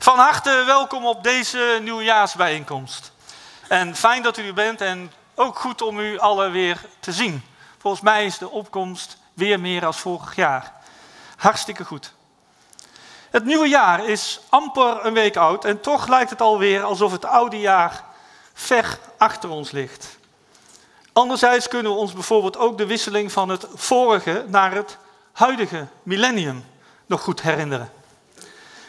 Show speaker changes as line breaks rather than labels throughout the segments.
Van harte welkom op deze nieuwjaarsbijeenkomst. En fijn dat u er bent en ook goed om u allen weer te zien. Volgens mij is de opkomst weer meer als vorig jaar. Hartstikke goed. Het nieuwe jaar is amper een week oud en toch lijkt het alweer alsof het oude jaar ver achter ons ligt. Anderzijds kunnen we ons bijvoorbeeld ook de wisseling van het vorige naar het huidige millennium nog goed herinneren.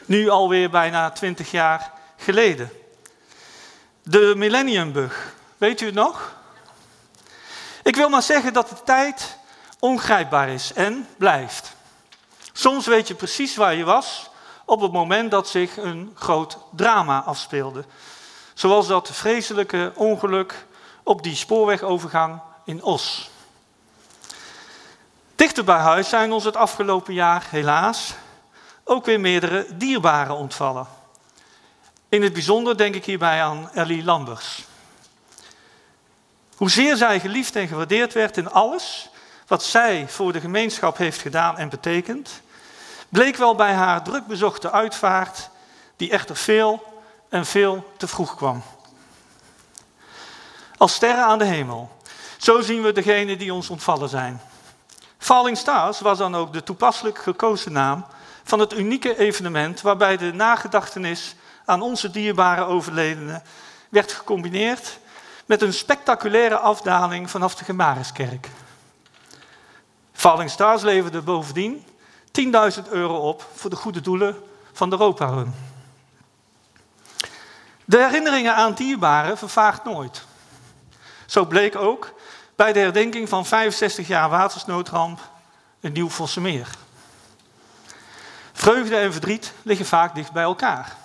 Nu alweer bijna twintig jaar geleden. De millenniumbug, weet u het nog? Ik wil maar zeggen dat de tijd ongrijpbaar is en blijft. Soms weet je precies waar je was op het moment dat zich een groot drama afspeelde. Zoals dat vreselijke ongeluk op die spoorwegovergang in Os. Dichter bij huis zijn ons het afgelopen jaar helaas ook weer meerdere dierbaren ontvallen. In het bijzonder denk ik hierbij aan Ellie Lambers. Hoezeer zij geliefd en gewaardeerd werd in alles wat zij voor de gemeenschap heeft gedaan en betekend, bleek wel bij haar drukbezochte uitvaart, die echter veel en veel te vroeg kwam. Als sterren aan de hemel. Zo zien we degenen die ons ontvallen zijn. Falling Stars was dan ook de toepasselijk gekozen naam van het unieke evenement waarbij de nagedachtenis aan onze dierbare overledenen werd gecombineerd met een spectaculaire afdaling vanaf de Gemariskerk. Falling Stars leverde bovendien 10.000 euro op voor de goede doelen van de Europa Run. De herinneringen aan dierbaren vervaagt nooit. Zo bleek ook bij de herdenking van 65 jaar watersnoodramp een nieuw Vossemeer. Vreugde en verdriet liggen vaak dicht bij elkaar.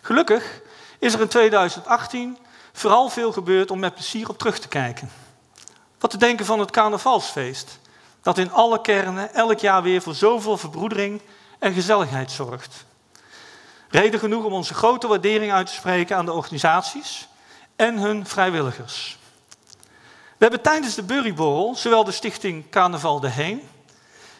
Gelukkig is er in 2018 vooral veel gebeurd om met plezier op terug te kijken. Wat te denken van het carnavalsfeest, dat in alle kernen elk jaar weer voor zoveel verbroedering en gezelligheid zorgt. Reden genoeg om onze grote waardering uit te spreken aan de organisaties en hun vrijwilligers. We hebben tijdens de Burryborrel zowel de Stichting Carnaval de Heen,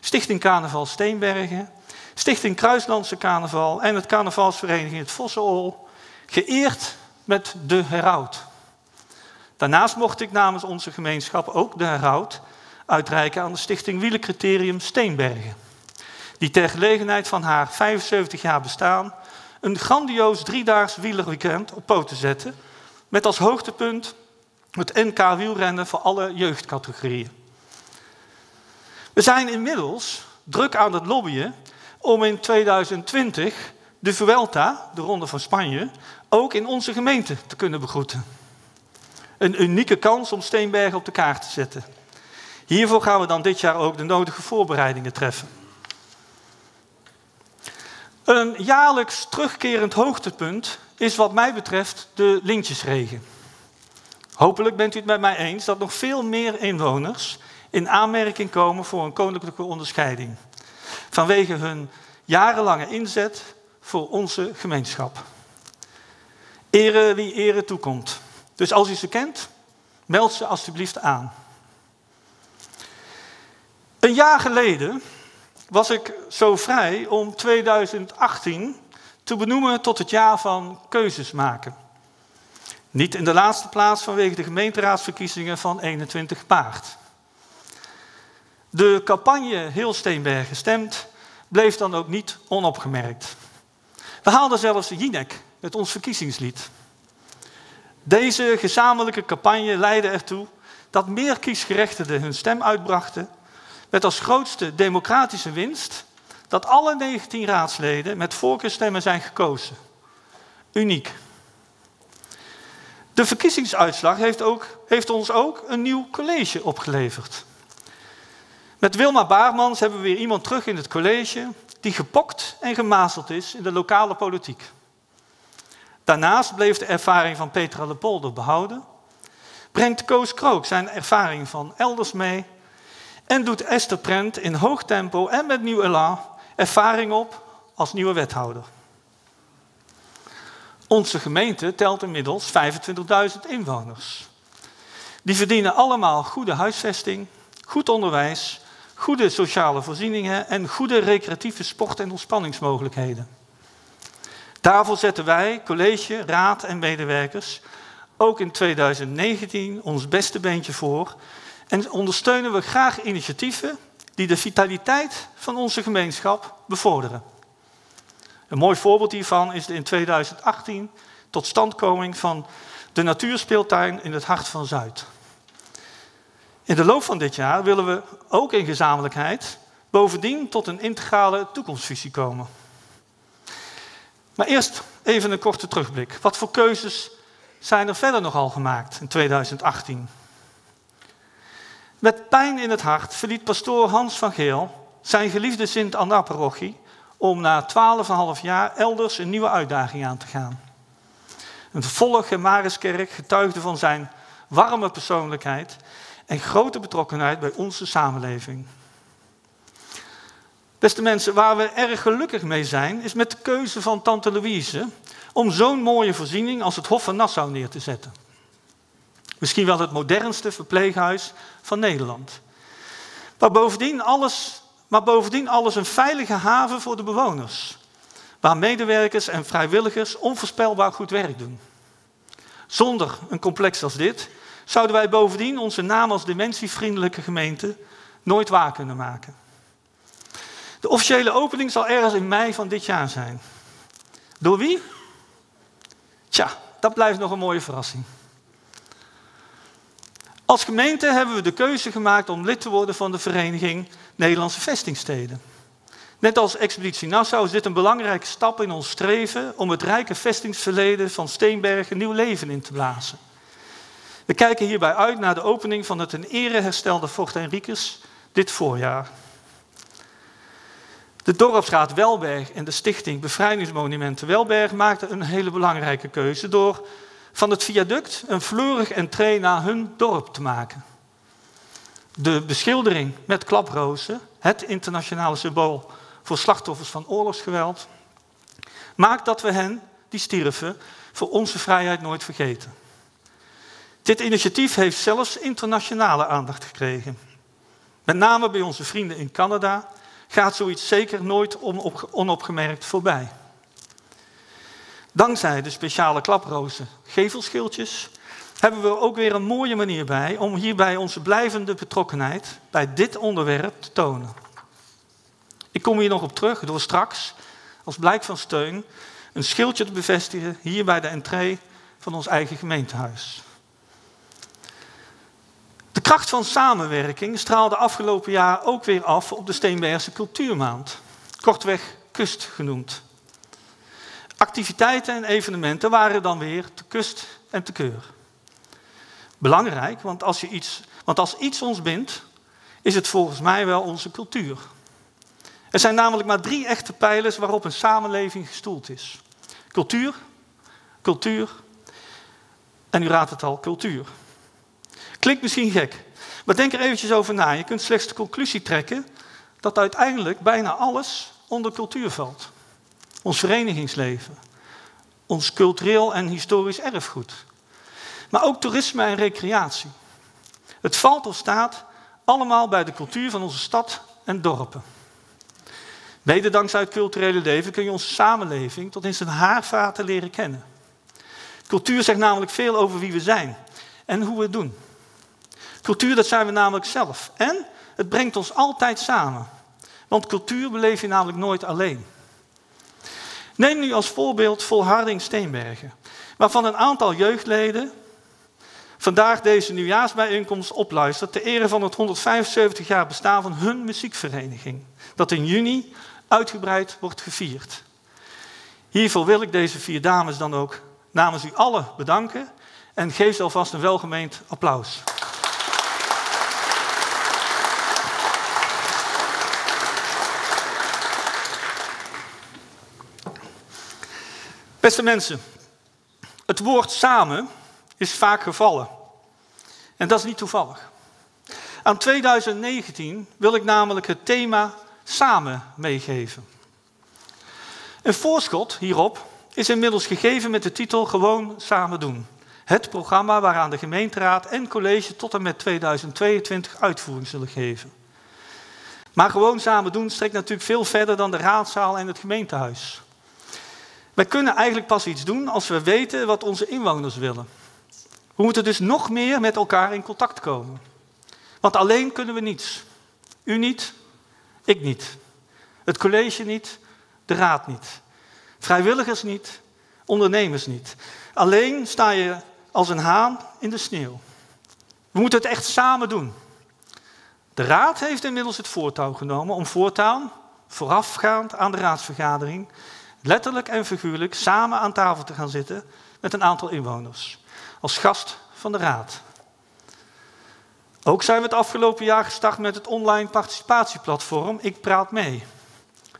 Stichting Carnaval Steenbergen, Stichting Kruislandse Carnaval en het carnavalsvereniging Het Vossenol geëerd met de heraut. Daarnaast mocht ik namens onze gemeenschap ook de heraut uitreiken aan de Stichting Wielencriterium Steenbergen. Die ter gelegenheid van haar 75 jaar bestaan een grandioos driedaags wielerweekend op poten zette. Met als hoogtepunt het NK wielrennen voor alle jeugdcategorieën. We zijn inmiddels druk aan het lobbyen om in 2020 de Vuelta, de Ronde van Spanje, ook in onze gemeente te kunnen begroeten. Een unieke kans om Steenbergen op de kaart te zetten. Hiervoor gaan we dan dit jaar ook de nodige voorbereidingen treffen. Een jaarlijks terugkerend hoogtepunt is wat mij betreft de lintjesregen. Hopelijk bent u het met mij eens dat nog veel meer inwoners in aanmerking komen voor een koninklijke onderscheiding. Vanwege hun jarenlange inzet voor onze gemeenschap. Ere wie ere toekomt. Dus als u ze kent, meld ze alstublieft aan. Een jaar geleden was ik zo vrij om 2018 te benoemen tot het jaar van keuzes maken. Niet in de laatste plaats vanwege de gemeenteraadsverkiezingen van 21 maart. De campagne Heel Steenbergen stemt bleef dan ook niet onopgemerkt. We haalden zelfs Jinek met ons verkiezingslied. Deze gezamenlijke campagne leidde ertoe dat meer kiesgerechtigden hun stem uitbrachten, met als grootste democratische winst dat alle 19 raadsleden met voorkeurstemmen zijn gekozen. Uniek. De verkiezingsuitslag heeft, ook, heeft ons ook een nieuw college opgeleverd. Met Wilma Baarmans hebben we weer iemand terug in het college die gepokt en gemazeld is in de lokale politiek. Daarnaast bleef de ervaring van Petra de Polder behouden, brengt Koos Krook zijn ervaring van elders mee en doet Esther Prent in hoog tempo en met nieuw elan ervaring op als nieuwe wethouder. Onze gemeente telt inmiddels 25.000 inwoners. Die verdienen allemaal goede huisvesting, goed onderwijs, goede sociale voorzieningen en goede recreatieve sport- en ontspanningsmogelijkheden. Daarvoor zetten wij, college, raad en medewerkers, ook in 2019 ons beste beentje voor en ondersteunen we graag initiatieven die de vitaliteit van onze gemeenschap bevorderen. Een mooi voorbeeld hiervan is de in 2018 tot standkoming van de natuurspeeltuin in het hart van Zuid. In de loop van dit jaar willen we ook in gezamenlijkheid bovendien tot een integrale toekomstvisie komen. Maar eerst even een korte terugblik. Wat voor keuzes zijn er verder nogal gemaakt in 2018? Met pijn in het hart verliet pastoor Hans van Geel zijn geliefde Sint-Anna-parochie om na 12,5 jaar elders een nieuwe uitdaging aan te gaan. Een volle Gemariskerk getuigde van zijn warme persoonlijkheid en grote betrokkenheid bij onze samenleving. Beste mensen, waar we erg gelukkig mee zijn, is met de keuze van Tante Louise om zo'n mooie voorziening als het Hof van Nassau neer te zetten. Misschien wel het modernste verpleeghuis van Nederland. Maar bovendien alles, maar bovendien alles een veilige haven voor de bewoners. Waar medewerkers en vrijwilligers onvoorspelbaar goed werk doen. Zonder een complex als dit zouden wij bovendien onze naam als dementievriendelijke gemeente nooit waar kunnen maken. De officiële opening zal ergens in mei van dit jaar zijn. Door wie? Tja, dat blijft nog een mooie verrassing. Als gemeente hebben we de keuze gemaakt om lid te worden van de Vereniging Nederlandse Vestingsteden. Net als Expeditie Nassau is dit een belangrijke stap in ons streven om het rijke vestingsverleden van Steenbergen nieuw leven in te blazen. We kijken hierbij uit naar de opening van het in ere herstelde Fort Henriques dit voorjaar. De dorpsraad Welberg en de stichting Bevrijdingsmonumenten Welberg maakten een hele belangrijke keuze door van het viaduct een fleurig entree naar hun dorp te maken. De beschildering met klaprozen, het internationale symbool voor slachtoffers van oorlogsgeweld, maakt dat we hen, die stierven, voor onze vrijheid nooit vergeten. Dit initiatief heeft zelfs internationale aandacht gekregen. Met name bij onze vrienden in Canada gaat zoiets zeker nooit onopgemerkt voorbij. Dankzij de speciale klaprozen gevelschildjes hebben we ook weer een mooie manier bij om hierbij onze blijvende betrokkenheid bij dit onderwerp te tonen. Ik kom hier nog op terug door straks, als blijk van steun, een schildje te bevestigen hier bij de entree van ons eigen gemeentehuis. De kracht van samenwerking straalde afgelopen jaar ook weer af op de Steenbergse Cultuurmaand, kortweg Kust genoemd. Activiteiten en evenementen waren dan weer te kust en te keur. Belangrijk, want als, je iets, want als iets ons bindt, is het volgens mij wel onze cultuur. Er zijn namelijk maar drie echte pijlers waarop een samenleving gestoeld is. Cultuur, cultuur en u raadt het al, cultuur. Klinkt misschien gek, maar denk er eventjes over na. Je kunt slechts de conclusie trekken dat uiteindelijk bijna alles onder cultuur valt. Ons verenigingsleven, ons cultureel en historisch erfgoed, maar ook toerisme en recreatie. Het valt of staat allemaal bij de cultuur van onze stad en dorpen. Mede dankzij het culturele leven kun je onze samenleving tot in zijn haarvaten leren kennen. Cultuur zegt namelijk veel over wie we zijn en hoe we het doen. Cultuur, dat zijn we namelijk zelf. En het brengt ons altijd samen. Want cultuur beleef je namelijk nooit alleen. Neem nu als voorbeeld Volharding Steenbergen, waarvan een aantal jeugdleden vandaag deze nieuwjaarsbijeenkomst opluistert ter ere van het 175 jaar bestaan van hun muziekvereniging, dat in juni uitgebreid wordt gevierd. Hiervoor wil ik deze vier dames dan ook namens u allen bedanken en geef ze alvast een welgemeend applaus. Beste mensen, het woord samen is vaak gevallen. En dat is niet toevallig. Aan 2019 wil ik namelijk het thema samen meegeven. Een voorschot hierop is inmiddels gegeven met de titel Gewoon samen doen. Het programma waaraan de gemeenteraad en college tot en met 2022 uitvoering zullen geven. Maar gewoon samen doen strekt natuurlijk veel verder dan de raadzaal en het gemeentehuis. Wij kunnen eigenlijk pas iets doen als we weten wat onze inwoners willen. We moeten dus nog meer met elkaar in contact komen. Want alleen kunnen we niets. U niet, ik niet. Het college niet, de raad niet. Vrijwilligers niet, ondernemers niet. Alleen sta je als een haan in de sneeuw. We moeten het echt samen doen. De raad heeft inmiddels het voortouw genomen om voortaan, voorafgaand aan de raadsvergadering, letterlijk en figuurlijk samen aan tafel te gaan zitten met een aantal inwoners. Als gast van de raad. Ook zijn we het afgelopen jaar gestart met het online participatieplatform Ik Praat Mee.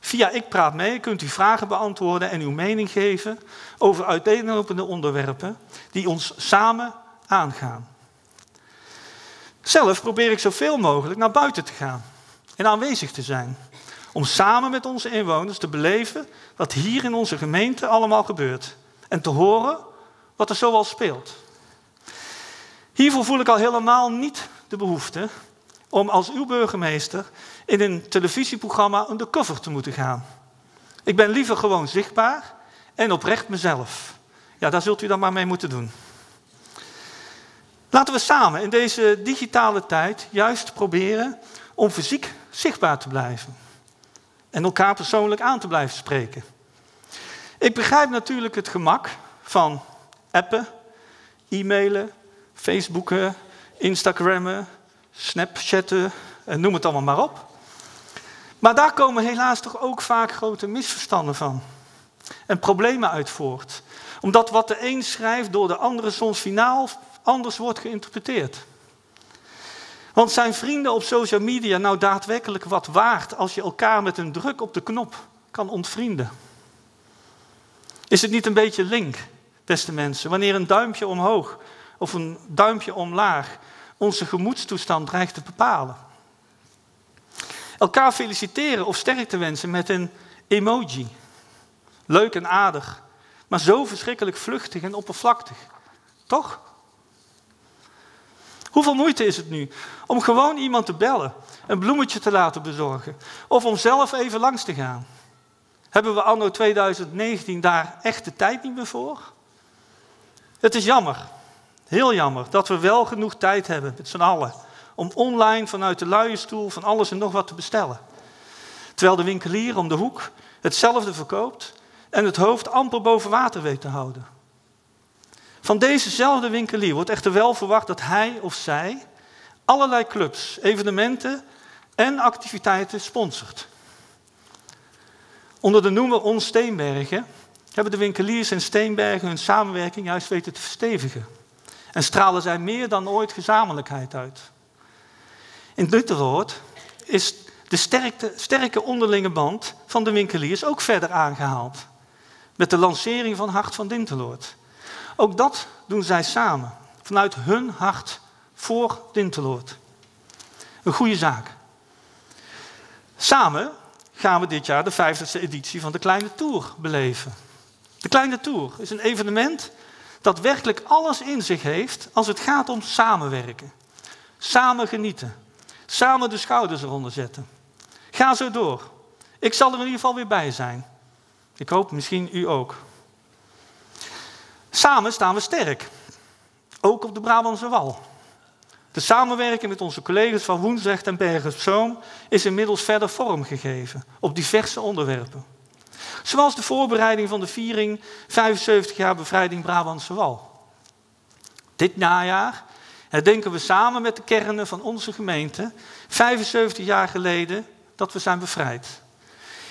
Via Ik Praat Mee kunt u vragen beantwoorden en uw mening geven over uiteenlopende onderwerpen die ons samen aangaan. Zelf probeer ik zoveel mogelijk naar buiten te gaan en aanwezig te zijn. Om samen met onze inwoners te beleven wat hier in onze gemeente allemaal gebeurt. En te horen wat er zoal speelt. Hiervoor voel ik al helemaal niet de behoefte om als uw burgemeester in een televisieprogramma undercover te moeten gaan. Ik ben liever gewoon zichtbaar en oprecht mezelf. Ja, daar zult u dan maar mee moeten doen. Laten we samen in deze digitale tijd juist proberen om fysiek zichtbaar te blijven. En elkaar persoonlijk aan te blijven spreken. Ik begrijp natuurlijk het gemak van appen, e-mailen, Facebooken, Instagrammen, Snapchatten en noem het allemaal maar op. Maar daar komen helaas toch ook vaak grote misverstanden van. En problemen uit voort. Omdat wat de een schrijft door de andere soms finaal anders wordt geïnterpreteerd. Want zijn vrienden op social media nou daadwerkelijk wat waard als je elkaar met een druk op de knop kan ontvrienden? Is het niet een beetje link, beste mensen, wanneer een duimpje omhoog of een duimpje omlaag onze gemoedstoestand dreigt te bepalen? Elkaar feliciteren of sterkte wensen met een emoji. Leuk en aardig, maar zo verschrikkelijk vluchtig en oppervlakkig. Toch? Hoeveel moeite is het nu om gewoon iemand te bellen, een bloemetje te laten bezorgen of om zelf even langs te gaan? Hebben we anno 2019 daar echt de tijd niet meer voor? Het is jammer, heel jammer, dat we wel genoeg tijd hebben met z'n allen om online vanuit de luie stoel van alles en nog wat te bestellen. Terwijl de winkelier om de hoek hetzelfde verkoopt en het hoofd amper boven water weet te houden. Van dezezelfde winkelier wordt echter wel verwacht dat hij of zij allerlei clubs, evenementen en activiteiten sponsort. Onder de noemer Ons Steenbergen hebben de winkeliers en Steenbergen hun samenwerking juist weten te verstevigen. En stralen zij meer dan ooit gezamenlijkheid uit. In Nutteroord is de sterke onderlinge band van de winkeliers ook verder aangehaald. Met de lancering van Hart van Dinteloord. Ook dat doen zij samen, vanuit hun hart voor Dinteloord. Een goede zaak. Samen gaan we dit jaar de 50ste editie van de Kleine Tour beleven. De Kleine Tour is een evenement dat werkelijk alles in zich heeft als het gaat om samenwerken. Samen genieten. Samen de schouders eronder zetten. Ga zo door. Ik zal er in ieder geval weer bij zijn. Ik hoop misschien u ook. Samen staan we sterk. Ook op de Brabantse Wal. De samenwerking met onze collega's van Woensrecht en Bergen is inmiddels verder vormgegeven op diverse onderwerpen. Zoals de voorbereiding van de viering 75 jaar bevrijding Brabantse Wal. Dit najaar herdenken we samen met de kernen van onze gemeente 75 jaar geleden dat we zijn bevrijd.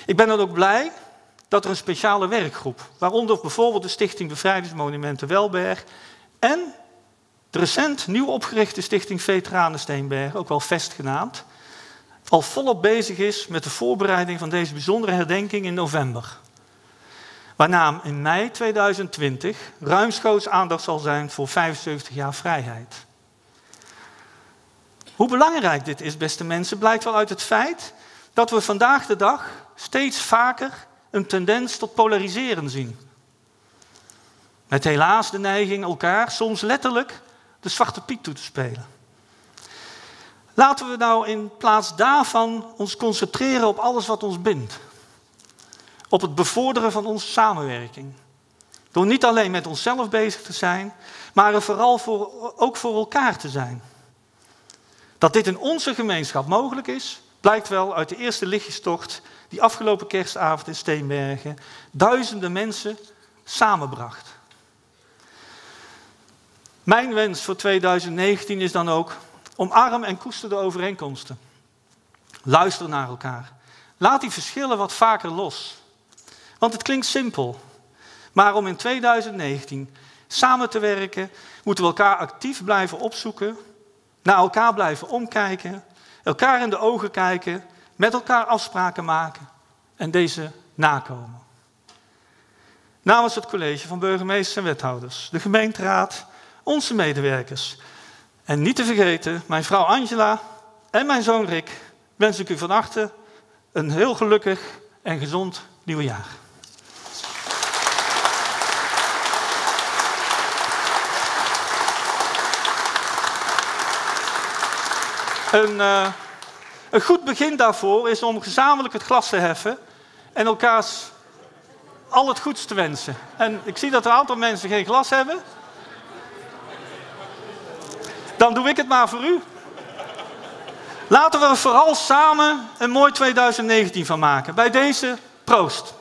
Ik ben dan ook blij dat er een speciale werkgroep, waaronder bijvoorbeeld de Stichting Bevrijdingsmonumenten Welberg en de recent nieuw opgerichte Stichting Veteranen Steenberg, ook wel VEST genaamd, al volop bezig is met de voorbereiding van deze bijzondere herdenking in november. Waarna in mei 2020 ruimschoots aandacht zal zijn voor 75 jaar vrijheid. Hoe belangrijk dit is, beste mensen, blijkt wel uit het feit dat we vandaag de dag steeds vaker een tendens tot polariseren zien. Met helaas de neiging elkaar soms letterlijk de zwarte piet toe te spelen. Laten we nou in plaats daarvan ons concentreren op alles wat ons bindt. op het bevorderen van onze samenwerking. Door niet alleen met onszelf bezig te zijn, maar er vooral voor, ook voor elkaar te zijn. Dat dit in onze gemeenschap mogelijk is, blijkt wel uit de eerste lichtjestocht die afgelopen kerstavond in Steenbergen duizenden mensen samenbracht. Mijn wens voor 2019 is dan ook omarm en koester de overeenkomsten. Luister naar elkaar. Laat die verschillen wat vaker los. Want het klinkt simpel. Maar om in 2019 samen te werken, moeten we elkaar actief blijven opzoeken, naar elkaar blijven omkijken, elkaar in de ogen kijken, met elkaar afspraken maken en deze nakomen. Namens het college van burgemeesters en wethouders, de gemeenteraad, onze medewerkers en niet te vergeten mijn vrouw Angela en mijn zoon Rick wens ik u van harte een heel gelukkig en gezond nieuwe jaar. Een, uh, een goed begin daarvoor is om gezamenlijk het glas te heffen en elkaars al het goeds te wensen. En ik zie dat er een aantal mensen geen glas hebben. Dan doe ik het maar voor u. Laten we er vooral samen een mooi 2019 van maken. Bij deze proost.